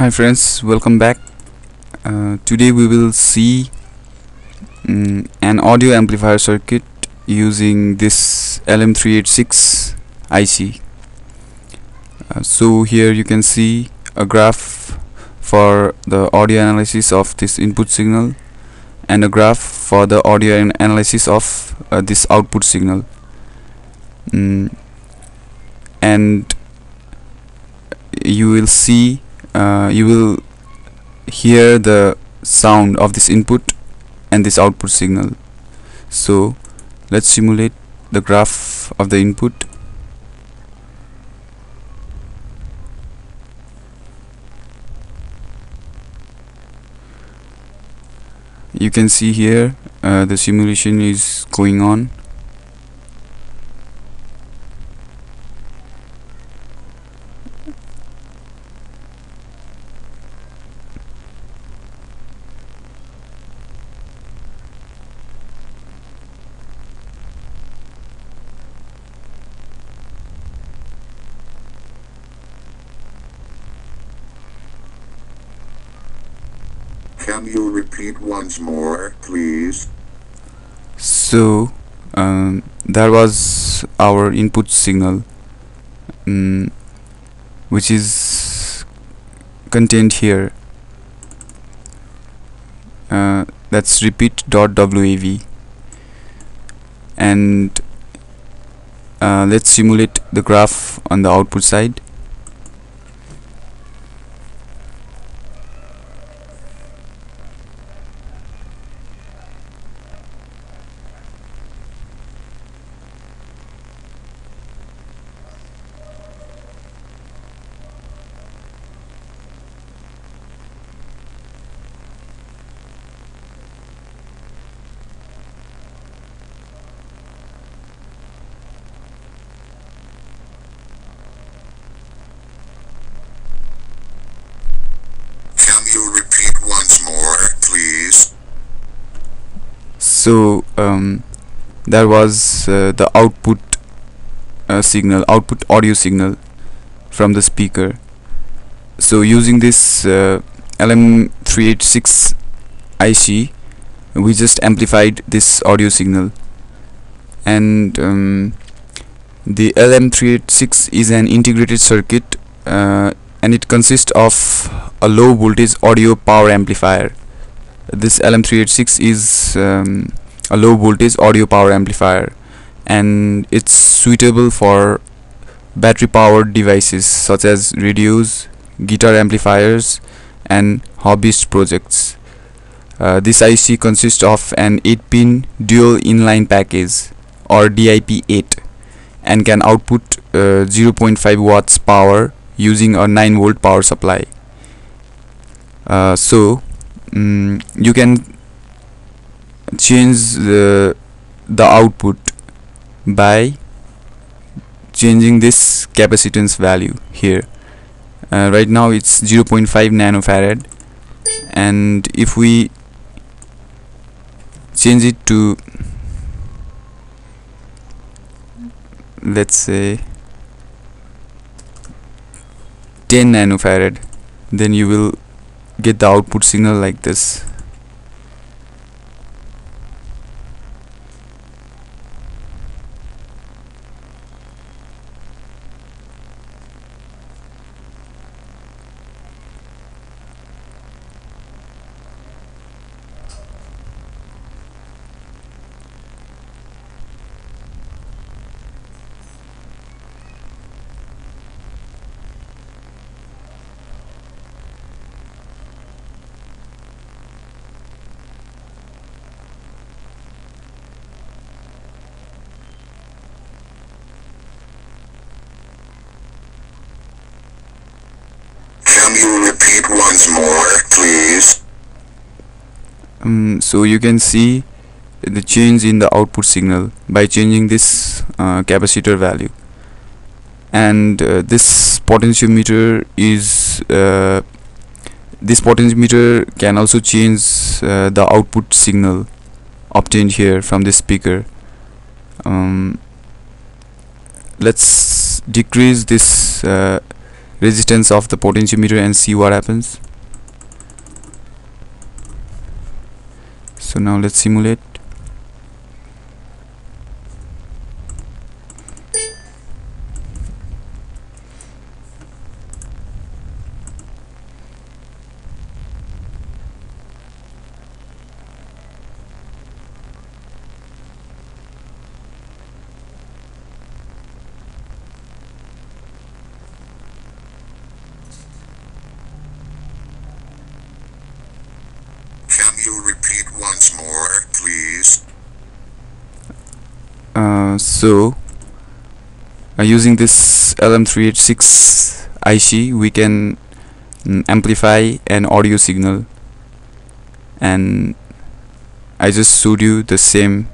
Hi friends, welcome back. Uh, today we will see mm, an audio amplifier circuit using this LM386 IC. Uh, so here you can see a graph for the audio analysis of this input signal and a graph for the audio an- analysis of uh, this output signal. Mm, and you will see uh, you will hear the sound of this input and this output signal. So let's simulate the graph of the input. You can see here uh, the simulation is going on Can you repeat once more, please? so um, that was our input signal mm, which is contained here. Uh, that's repeat dot wav and uh, let's simulate the graph on the output side Can you repeat once more, please? So um, there was uh, the output uh, signal output audio signal from the speaker. So using this uh, LM386 IC we just amplified this audio signal. And um, the LM386 is an integrated circuit uh, and it consists of a low voltage audio power amplifier this LM386 is um, a low voltage audio power amplifier and it's suitable for battery powered devices such as radios, guitar amplifiers and hobbyist projects. Uh, this IC consists of an 8 pin dual inline package or DIP8 and can output uh, 0.5 watts power using a 9 volt power supply. Uh, so mm, you can change the the output by changing this capacitance value here. Uh, right now it's 0.5 nanofarad and if we change it to let's say 10 nanofarad then you will get the output signal like this Can repeat once more, please? um, so you can see the change in the output signal by changing this uh, capacitor value and uh, this potentiometer is uh, this potentiometer can also change uh, the output signal obtained here from this speaker um, let's decrease this uh, resistance of the potentiometer and see what happens. So now let's simulate Can you repeat once more, please? uh, so uh, using this LM386 IC we can mm, amplify an audio signal and I just showed you the same